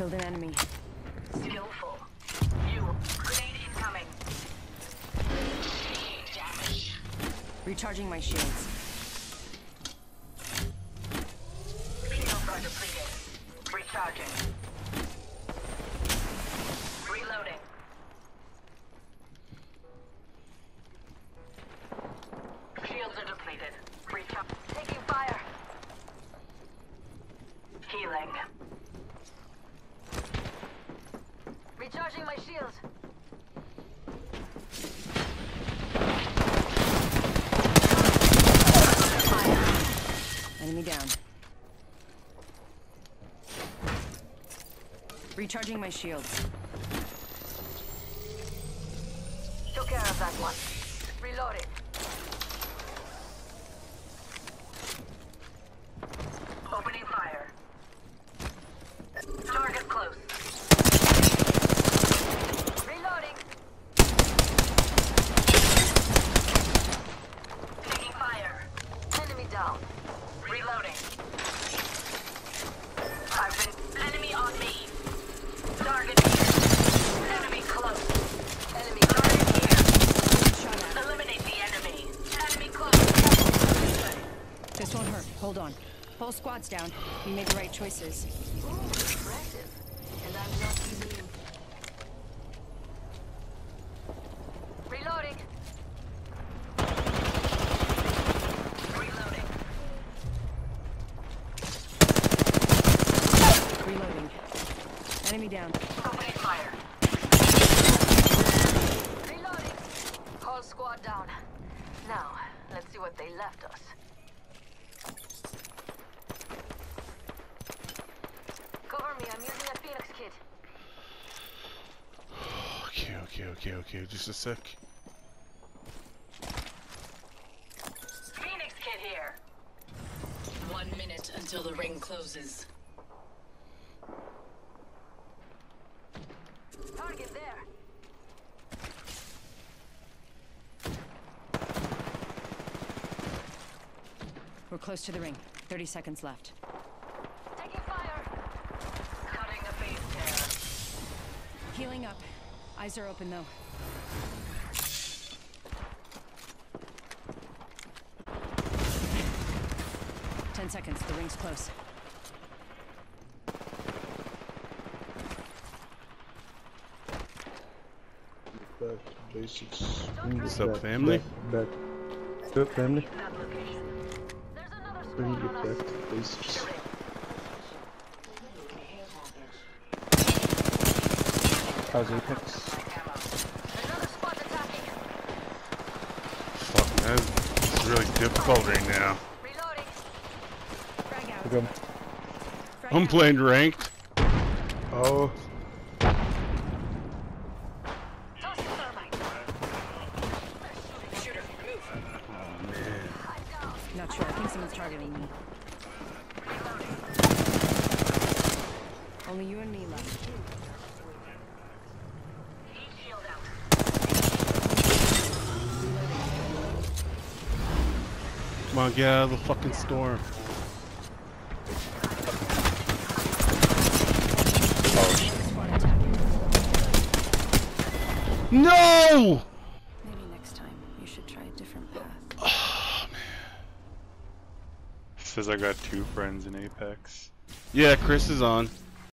Killed an enemy. Skillful. You. Grenade incoming. Damage. Recharging my shields. Shields are depleted. Recharging. Reloading. Shields are depleted. Recharge. Taking fire. Healing. Recharging my shields. Enemy down. Recharging my shields. Took care of that one. Reloading. Opening fire. Target close. Reloading. Taking fire. Enemy down. Reloading. I've been enemy on me. Target here. Enemy close. Enemy target here. Shot at. Eliminate the enemy. Enemy close. This won't hurt. Hold on. Whole squad's down. You made the right choices. Impressive. And I'm not immune. Reloading. Reloading. Reloading. Enemy down. Opening fire. Reloading. Whole squad down. Now, let's see what they left us. Cover me, I'm using a Phoenix kit. Okay, okay, okay, okay. Just a sec. Phoenix kit here. One minute until the ring closes. Target there. We're close to the ring. 30 seconds left. Healing up. Eyes are open though. Ten seconds. The ring's close. Back to basics. What's up, family? Back. Good family. There's another Bring squad it on us. back to basics. How's Apex? Another squad attacking. Fuck, man. It's really difficult right now. Reloading. Frag out. Come. Frag I'm playing ranked. Oh, Toss the thermite. Move. Oh, man. I'm down. Not sure. I think someone's targeting me. Only you and me left. Heat shield out. Come on, get out of the fucking storm. Squad attacking. No! Maybe next time you should try a different path. Oh, Says I got two friends in Apex. Yeah, Chris is on.